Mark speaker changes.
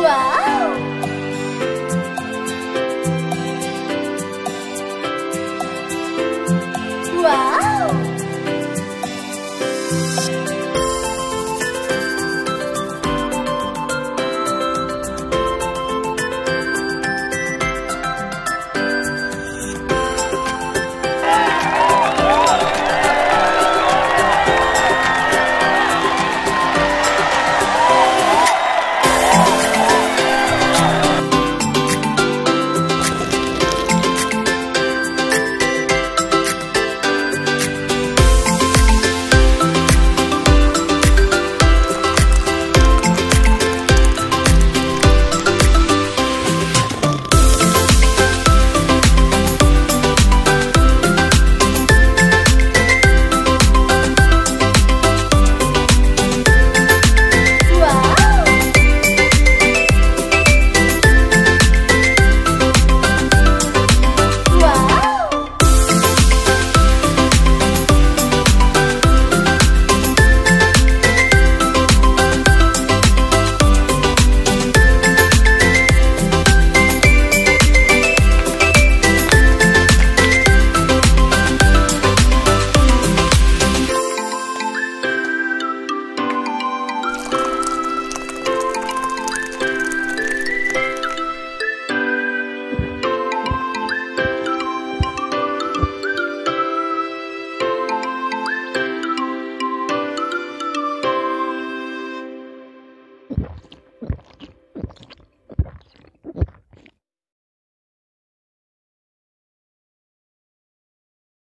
Speaker 1: Wah.